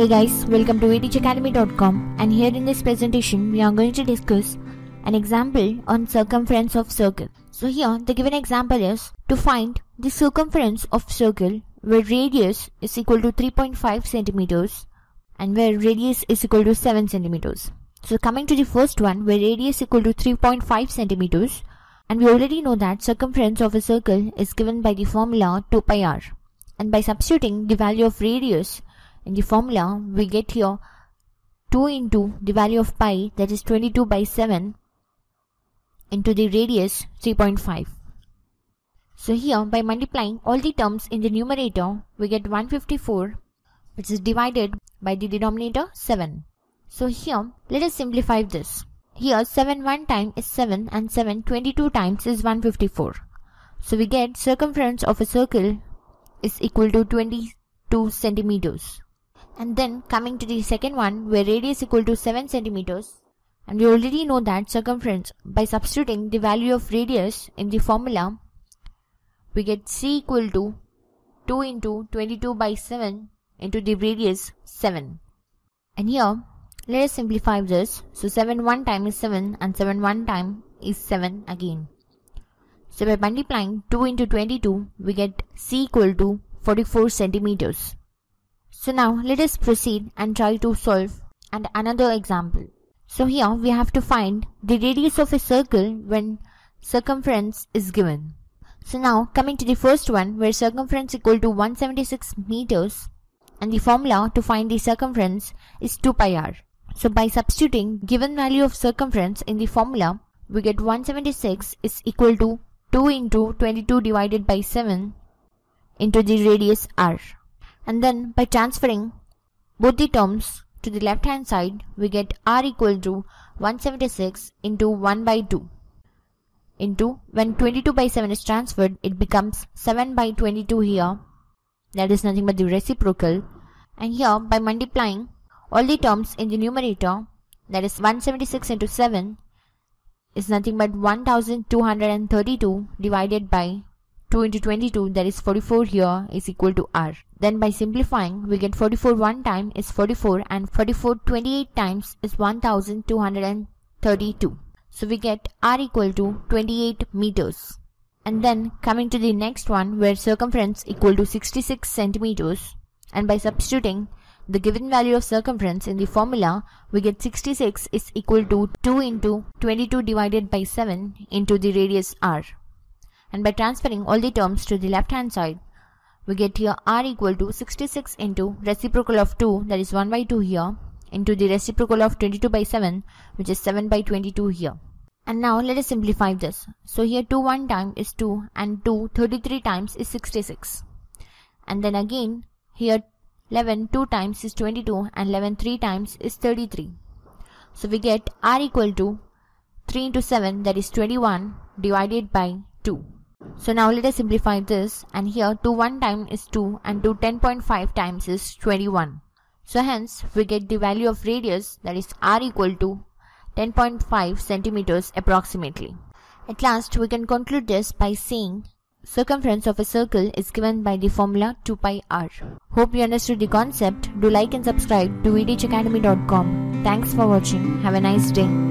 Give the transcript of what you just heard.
Hey guys, welcome to WeTeachAcademy.com and here in this presentation we are going to discuss an example on circumference of circle. So here the given example is to find the circumference of circle where radius is equal to 3.5 centimeters and where radius is equal to 7 centimeters. So coming to the first one where radius is equal to 3.5 centimeters and we already know that circumference of a circle is given by the formula 2 pi r and by substituting the value of radius in the formula we get here 2 into the value of pi that is 22 by 7 into the radius 3.5. So here by multiplying all the terms in the numerator we get 154 which is divided by the denominator 7. So here let us simplify this. Here 7 one time is 7 and 7 22 times is 154. So we get circumference of a circle is equal to 22 centimeters. And then coming to the second one where radius equal to 7 centimeters and we already know that circumference by substituting the value of radius in the formula we get c equal to 2 into 22 by 7 into the radius 7. And here let us simplify this. So 7 one time is 7 and 7 one time is 7 again. So by multiplying 2 into 22 we get c equal to 44 centimeters. So now let us proceed and try to solve and another example. So here we have to find the radius of a circle when circumference is given. So now coming to the first one where circumference equal to 176 meters and the formula to find the circumference is 2 pi r. So by substituting given value of circumference in the formula we get 176 is equal to 2 into 22 divided by 7 into the radius r and then by transferring both the terms to the left hand side we get r equal to 176 into 1 by 2 into when 22 by 7 is transferred it becomes 7 by 22 here. That is nothing but the reciprocal. And here by multiplying all the terms in the numerator that is 176 into 7 is nothing but 1232 divided by 2 into 22 that is 44 here is equal to r. Then by simplifying we get 44 one time is 44 and 44 28 times is 1232. So we get r equal to 28 meters. And then coming to the next one where circumference equal to 66 centimeters and by substituting the given value of circumference in the formula we get 66 is equal to 2 into 22 divided by 7 into the radius r and by transferring all the terms to the left hand side we get here r equal to 66 into reciprocal of 2 that is 1 by 2 here into the reciprocal of 22 by 7 which is 7 by 22 here. And now let us simplify this. So here 2 1 time is 2 and 2 33 times is 66. And then again here 11 2 times is 22 and 11 3 times is 33. So we get r equal to 3 into 7 that is 21 divided by 2. So now let us simplify this and here 2 1 time is 2 and 2 10.5 times is 21. So hence we get the value of radius that is r equal to 10.5 centimeters approximately. At last we can conclude this by saying circumference of a circle is given by the formula 2 pi r. Hope you understood the concept. Do like and subscribe to WeTeachAcademy.com. Thanks for watching. Have a nice day.